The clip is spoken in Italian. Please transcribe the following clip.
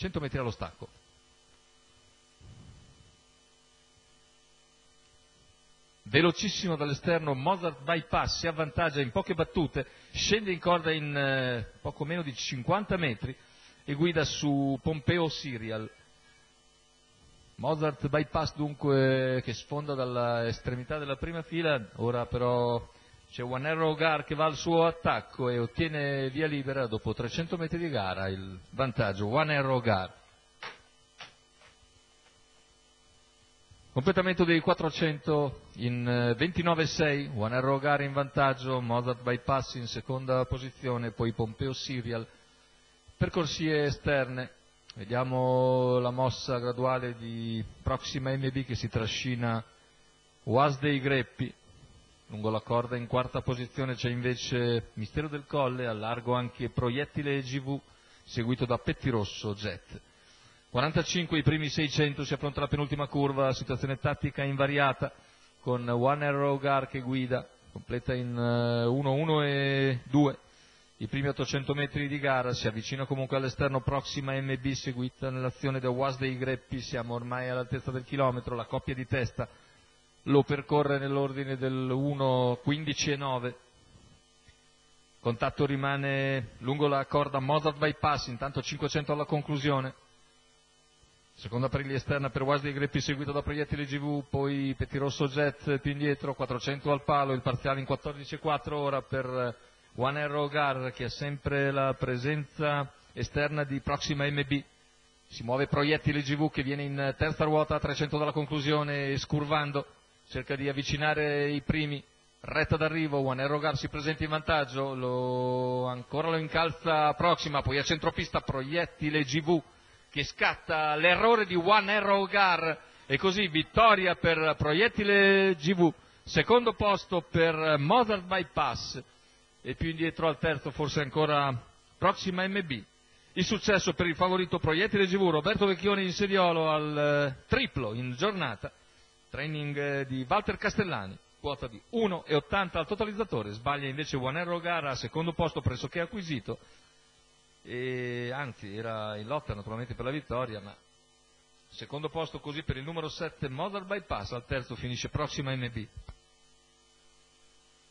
100 metri allo stacco. velocissimo dall'esterno, Mozart bypass, si avvantaggia in poche battute, scende in corda in eh, poco meno di 50 metri e guida su Pompeo Serial. Mozart bypass dunque che sfonda dall'estremità della prima fila, ora però c'è One Arrow Gar che va al suo attacco e ottiene via libera dopo 300 metri di gara il vantaggio. One Arrow Gar. Completamento dei 400 in 29-6, eh, One Arrow Gar in vantaggio, Mozart Bypass in seconda posizione, poi Pompeo Serial. Percorsie esterne, vediamo la mossa graduale di Proxima MB che si trascina Was dei Greppi, lungo la corda in quarta posizione c'è invece Mistero del Colle, a largo anche Proiettile GV, seguito da Pettirosso Jet. 45 i primi 600, si affronta la penultima curva, situazione tattica invariata con One Arrow Gar che guida, completa in 1-1 eh, e 2 i primi 800 metri di gara, si avvicina comunque all'esterno prossima MB seguita nell'azione da Was dei Greppi, siamo ormai all'altezza del chilometro, la coppia di testa lo percorre nell'ordine del 1-15 e 9. Contatto rimane lungo la corda Mozart bypass, intanto 500 alla conclusione. Seconda pariglia esterna per Wesley Greppi seguito da proiettili GV, poi Pettirosso Jet più indietro, 400 al palo, il parziale in 14-4 ora per One Arrow Gar che ha sempre la presenza esterna di Proxima MB. Si muove proiettile GV che viene in terza ruota a 300 dalla conclusione scurvando, cerca di avvicinare i primi, retta d'arrivo, One Arrow Gar si presenta in vantaggio, lo, ancora lo incalza Proxima, poi a centropista proiettile GV che scatta l'errore di One Arrow Gar e così vittoria per Proiettile GV, secondo posto per Mozart Bypass. E più indietro al terzo forse ancora Proxima MB. Il successo per il favorito Proiettile GV, Roberto Vecchioni in sediolo al eh, triplo in giornata, training eh, di Walter Castellani, quota di 1,80 al totalizzatore, sbaglia invece One Arrow Gar a secondo posto pressoché acquisito, e anzi era in lotta naturalmente per la vittoria, ma secondo posto così per il numero 7 Mother Bypass, al terzo finisce Proxima MB.